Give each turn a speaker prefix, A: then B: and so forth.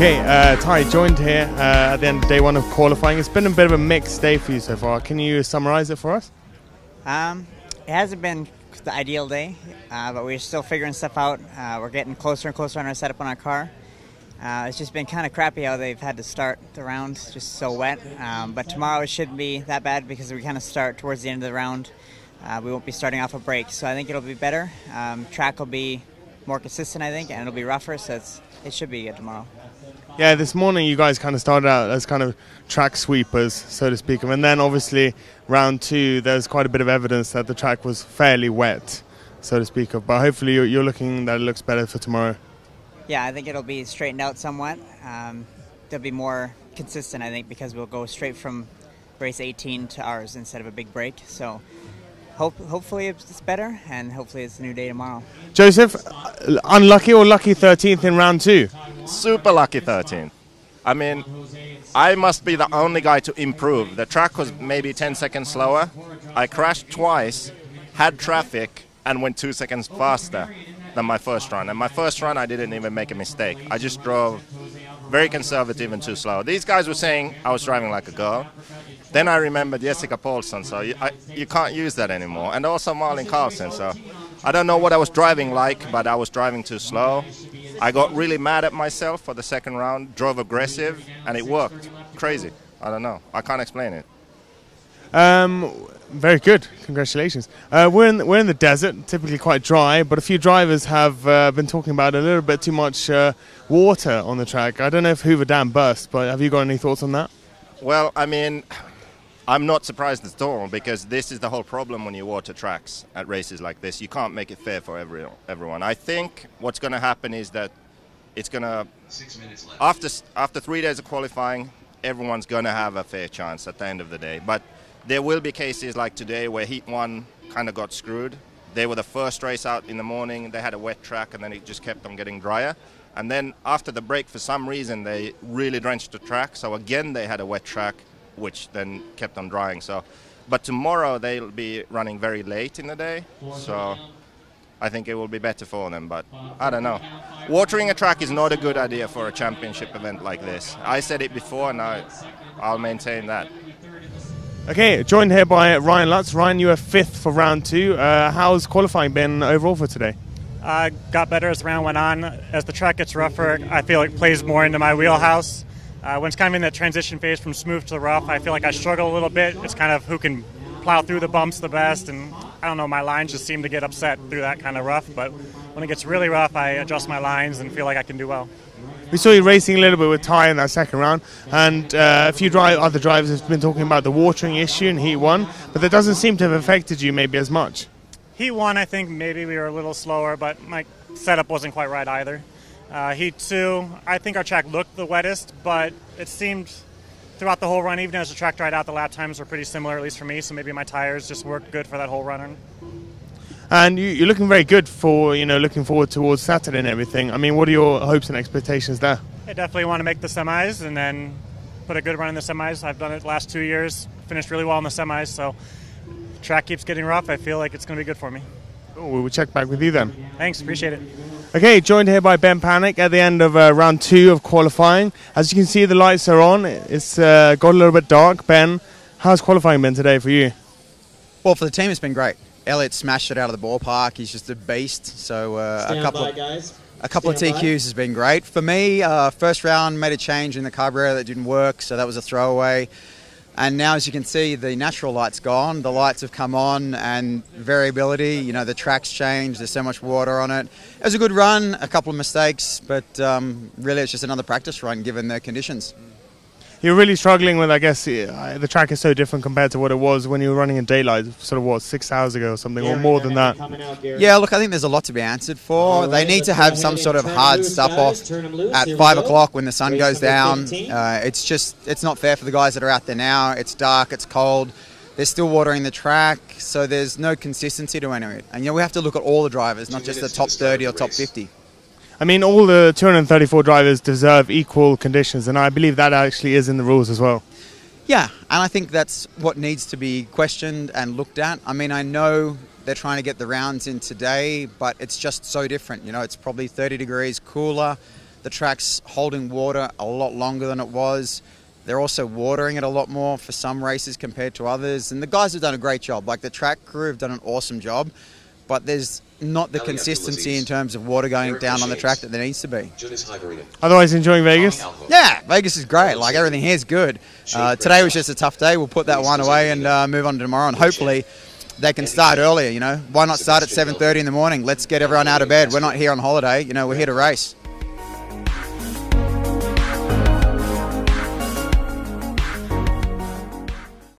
A: Okay, uh, Ty joined here uh, at the end of day one of qualifying. It's been a bit of a mixed day for you so far. Can you summarize it for us?
B: Um, it hasn't been the ideal day, uh, but we're still figuring stuff out. Uh, we're getting closer and closer on our setup on our car. Uh, it's just been kind of crappy how they've had to start the rounds, just so wet. Um, but tomorrow it shouldn't be that bad because we kind of start towards the end of the round. Uh, we won't be starting off a break, so I think it'll be better. Um, track will be more consistent, I think, and it'll be rougher, so it should be good tomorrow.
A: Yeah, this morning you guys kind of started out as kind of track sweepers, so to speak, and then obviously round two, there's quite a bit of evidence that the track was fairly wet, so to speak. Of, but hopefully you're, you're looking that it looks better for tomorrow.
B: Yeah, I think it'll be straightened out somewhat. Um, they'll be more consistent, I think, because we'll go straight from race 18 to ours instead of a big break. So hope, hopefully it's better, and hopefully it's a new day tomorrow.
A: Joseph, unlucky or lucky 13th in round two?
C: Super lucky 13. I mean, I must be the only guy to improve. The track was maybe 10 seconds slower. I crashed twice, had traffic, and went two seconds faster than my first run. And my first run, I didn't even make a mistake. I just drove very conservative and too slow. These guys were saying I was driving like a girl. Then I remembered Jessica Paulson, so you, I, you can't use that anymore. And also Marlin Carlson, so I don't know what I was driving like, but I was driving too slow. I got really mad at myself for the second round, drove aggressive, and it worked. Crazy. I don't know. I can't explain it.
A: Um, very good. Congratulations. Uh, we're in the, we're in the desert, typically quite dry, but a few drivers have uh, been talking about a little bit too much uh, water on the track. I don't know if Hoover Dam burst, but have you got any thoughts on that?
C: Well, I mean, I'm not surprised at all because this is the whole problem when you water tracks at races like this. You can't make it fair for every, everyone. I think what's going to happen is that it's going to after after three days of qualifying, everyone's going to have a fair chance at the end of the day. But there will be cases like today where Heat One kind of got screwed. They were the first race out in the morning. They had a wet track, and then it just kept on getting drier. And then after the break, for some reason, they really drenched the track. So again, they had a wet track, which then kept on drying. So, but tomorrow they'll be running very late in the day. So I think it will be better for them. But I don't know. Watering a track is not a good idea for a championship event like this. I said it before, and I, I'll maintain that.
A: Okay, joined here by Ryan Lutz. Ryan, you were fifth for round two. Uh, how's qualifying been overall for today?
D: Uh, got better as the round went on. As the track gets rougher, I feel it plays more into my wheelhouse. Uh, when it's kind of in that transition phase from smooth to rough, I feel like I struggle a little bit. It's kind of who can plow through the bumps the best, and I don't know, my lines just seem to get upset through that kind of rough. But when it gets really rough, I adjust my lines and feel like I can do well.
A: We saw you racing a little bit with Ty in that second round, and uh, a few other drivers have been talking about the watering issue in Heat 1, but that doesn't seem to have affected you maybe as much.
D: Heat 1, I think maybe we were a little slower, but my setup wasn't quite right either. Uh, heat 2, I think our track looked the wettest, but it seemed throughout the whole run, even as the track dried out, the lap times were pretty similar, at least for me, so maybe my tires just worked good for that whole run.
A: And you, are looking very good for you know looking forward towards Saturday and everything. I mean, what are your hopes and expectations there?
D: I definitely want to make the semis and then put a good run in the semis. I've done it the last two years, finished really well in the semis, so track keeps getting rough. I feel like it's going to be good for me.
A: Cool. We'll check back with you then.
D: Thanks, appreciate it.
A: Okay, joined here by Ben Panic at the end of uh, round two of qualifying. As you can see, the lights are on. It's uh, got a little bit dark. Ben, how's qualifying been today for you?
E: Well, for the team, it's been great. Elliot smashed it out of the ballpark. He's just a beast. So uh, a couple,
F: by,
E: of,
F: guys.
E: a couple
F: Stand
E: of TQs
F: by.
E: has been great for me. Uh, first round made a change in the carburetor that didn't work, so that was a throwaway. And now, as you can see, the natural light's gone. The lights have come on, and variability. You know, the track's changed. There's so much water on it. It was a good run. A couple of mistakes, but um, really, it's just another practice run given the conditions.
A: You're really struggling with, I guess, uh, the track is so different compared to what it was when you were running in daylight, sort of what six hours ago or something, or more than that.
E: Yeah, look, I think there's a lot to be answered for. They need to have some sort of hard stuff off at five o'clock when the sun goes down. Uh, it's just, it's not fair for the guys that are out there now. It's dark, it's cold. They're still watering the track, so there's no consistency to any of it. And you know, we have to look at all the drivers, not just the top 30 or top 50.
A: I mean, all the 234 drivers deserve equal conditions, and I believe that actually is in the rules as well.
E: Yeah, and I think that's what needs to be questioned and looked at. I mean, I know they're trying to get the rounds in today, but it's just so different. You know, it's probably 30 degrees cooler. The track's holding water a lot longer than it was. They're also watering it a lot more for some races compared to others. And the guys have done a great job. Like the track crew have done an awesome job. But there's not the consistency in terms of water going down on the track that there needs to be.
A: Otherwise, enjoying Vegas.
E: Yeah, Vegas is great. Like everything here is good. Uh, today was just a tough day. We'll put that one away and uh, move on to tomorrow. And hopefully they can start earlier. You know, why not start at 7:30 in the morning? Let's get everyone out of bed. We're not here on holiday. You know, we're here to race.